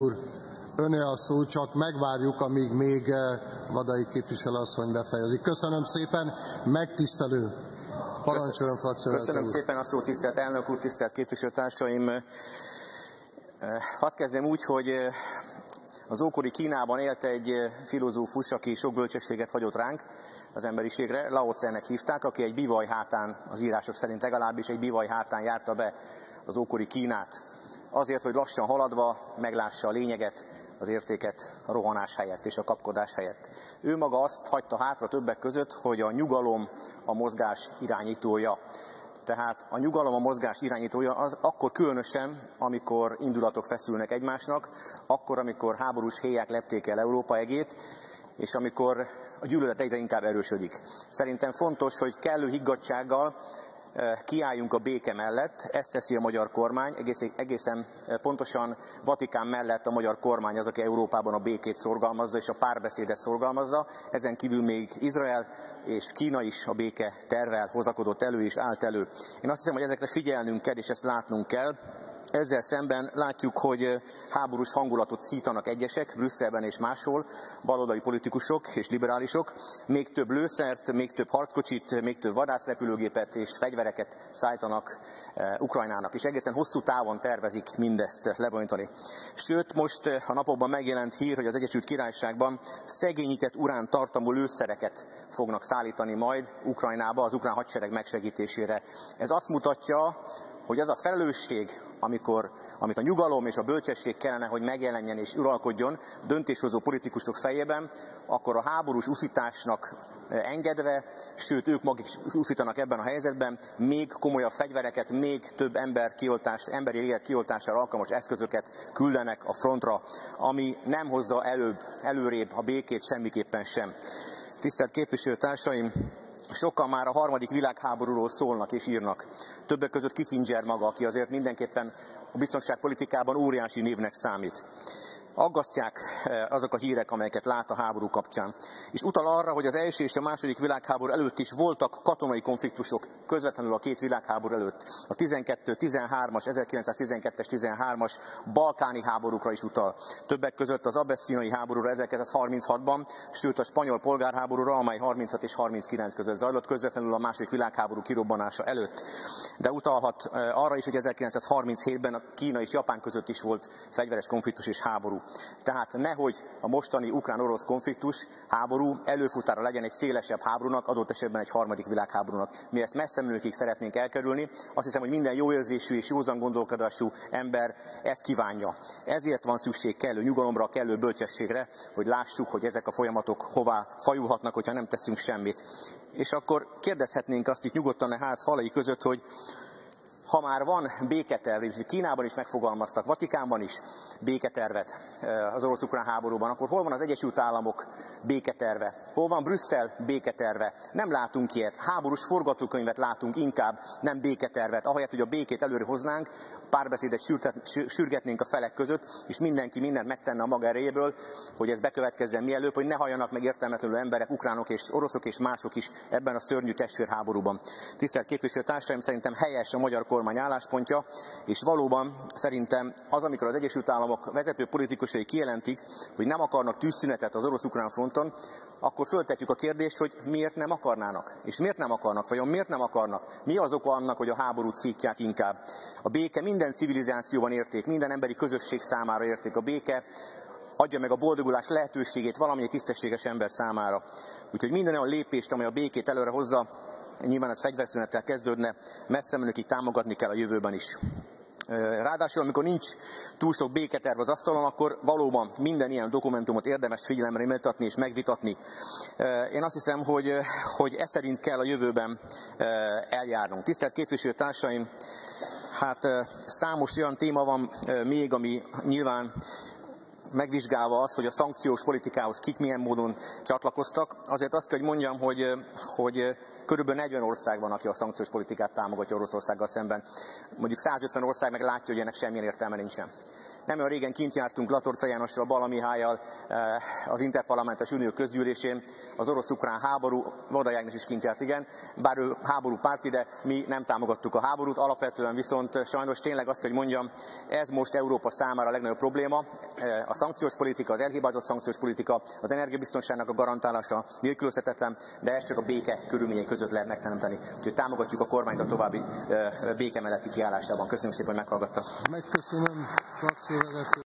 úr, öné a szó, csak megvárjuk, amíg még eh, Vadai képviselőasszony befejezik. Köszönöm szépen, megtisztelő. Parancsoljon frakció. Köszönöm szépen a szót, tisztelt elnök úr, tisztelt képviselőtársaim. Eh, hadd kezdem úgy, hogy eh, az ókori Kínában élt egy filozófus, aki sok bölcsességet hagyott ránk az emberiségre, Lao Tse-nek hívták, aki egy bivaj hátán, az írások szerint legalábbis egy bivaj hátán járta be az ókori Kínát azért, hogy lassan haladva meglássa a lényeget, az értéket a rohanás helyett és a kapkodás helyett. Ő maga azt hagyta hátra többek között, hogy a nyugalom a mozgás irányítója. Tehát a nyugalom a mozgás irányítója az akkor különösen, amikor indulatok feszülnek egymásnak, akkor, amikor háborús héják lepték el Európa egét, és amikor a gyűlölet egyre inkább erősödik. Szerintem fontos, hogy kellő higgadsággal kiálljunk a béke mellett, ezt teszi a magyar kormány, egészen pontosan Vatikán mellett a magyar kormány az, aki Európában a békét szorgalmazza és a párbeszédet szorgalmazza, ezen kívül még Izrael és Kína is a béke tervel hozakodott elő és állt elő. Én azt hiszem, hogy ezekre figyelnünk kell, és ezt látnunk kell, ezzel szemben látjuk, hogy háborús hangulatot szítanak egyesek, Brüsszelben és máshol, baloldali politikusok és liberálisok. Még több lőszert, még több harckocsit, még több vadászrepülőgépet és fegyvereket szállítanak Ukrajnának, és egészen hosszú távon tervezik mindezt lebonyolítani. Sőt, most a napokban megjelent hír, hogy az Egyesült Királyságban szegényített urán tartalmú lőszereket fognak szállítani majd Ukrajnába az ukrán hadsereg megsegítésére. Ez azt mutatja, hogy az a felelősség, amikor, amit a nyugalom és a bölcsesség kellene, hogy megjelenjen és uralkodjon döntéshozó politikusok fejében, akkor a háborús uszításnak eh, engedve, sőt ők maguk is úszítanak ebben a helyzetben, még komolyabb fegyvereket, még több ember kioltás, emberi élet kioltására alkalmas eszközöket küldenek a frontra, ami nem hozza előbb, előrébb a békét semmiképpen sem. Tisztelt képviselőtársaim, Sokan már a harmadik világháborúról szólnak és írnak. Többek között Kissinger maga, aki azért mindenképpen a biztonságpolitikában óriási névnek számít aggasztják eh, azok a hírek, amelyeket lát a háború kapcsán. És utal arra, hogy az első és a második világháború előtt is voltak katonai konfliktusok közvetlenül a két világháború előtt. A 12-13-as, 1912-es, 13-as balkáni háborúkra is utal. Többek között az abesszínai háborúra 1936-ban, sőt a spanyol polgárháborúra, amely 36 és 39 között zajlott, közvetlenül a második világháború kirobbanása előtt. De utalhat eh, arra is, hogy 1937-ben a Kína és Japán között is volt fegyveres konfliktus és háború. Tehát nehogy a mostani ukrán-orosz konfliktus, háború előfutára legyen egy szélesebb háborúnak, adott esetben egy harmadik világháborúnak. Mi ezt messze menőkig szeretnénk elkerülni. Azt hiszem, hogy minden jó érzésű és józan gondolkodású ember ezt kívánja. Ezért van szükség kellő nyugalomra, kellő bölcsességre, hogy lássuk, hogy ezek a folyamatok hová fajulhatnak, hogyha nem teszünk semmit. És akkor kérdezhetnénk azt itt nyugodtan a ház falai között, hogy ha már van béketerv, és Kínában is megfogalmaztak, Vatikánban is béketervet az orosz-ukrán háborúban, akkor hol van az Egyesült Államok béketerve? Hol van Brüsszel béketerve? Nem látunk ilyet. Háborús forgatókönyvet látunk inkább, nem béketervet. Ahelyett, hogy a békét előre hoznánk, párbeszédet sürgetnénk a felek között, és mindenki mindent megtenne a maga erejéből, hogy ez bekövetkezzen mielőbb, hogy ne halljanak meg értelmetlenül emberek, ukránok és oroszok és mások is ebben a szörnyű testvérháborúban. Tisztelt képviselőtársaim, szerintem helyes a magyar kormány álláspontja, és valóban szerintem az, amikor az Egyesült Államok vezető politikusai kijelentik, hogy nem akarnak tűzszünetet az orosz-ukrán fronton, akkor föltetjük a kérdést, hogy miért nem akarnának. És miért nem akarnak, vajon miért nem akarnak? Mi az oka annak, hogy a háborút szítják inkább? A béke minden civilizációban érték, minden emberi közösség számára érték. A béke adja meg a boldogulás lehetőségét valamilyen tisztességes ember számára. Úgyhogy minden olyan lépést, amely a békét előre hozza, nyilván ez fegyverszünettel kezdődne, messze menőkig támogatni kell a jövőben is. Ráadásul, amikor nincs túl sok béketerv az asztalon, akkor valóban minden ilyen dokumentumot érdemes figyelemre méltatni és megvitatni. Én azt hiszem, hogy, hogy e szerint kell a jövőben eljárnunk. Tisztelt képviselőtársaim, hát számos olyan téma van még, ami nyilván megvizsgálva az, hogy a szankciós politikához kik milyen módon csatlakoztak. Azért azt kell, hogy mondjam, hogy, hogy Körülbelül 40 ország van, aki a szankciós politikát támogatja Oroszországgal szemben. Mondjuk 150 ország meg látja, hogy ennek semmilyen értelme nincsen. Nem olyan régen kint jártunk Latorca Jánossal, Bala Mihályjal az Interparlamentes Unió közgyűlésén. Az orosz-ukrán háború, Voda Jágnes is kint járt, igen, bár ő háború párti, de mi nem támogattuk a háborút. Alapvetően viszont sajnos tényleg azt kell, hogy mondjam, ez most Európa számára a legnagyobb probléma. A szankciós politika, az elhibázott szankciós politika, az energiabiztonságnak a garantálása nélkülözhetetlen, de ez csak a béke körülményei között lehet megteremteni. Úgyhogy támogatjuk a kormányt a további béke melletti kiállásában. Köszönöm szépen, hogy meghallgattak. Megköszönöm, frakcióvezető. 学。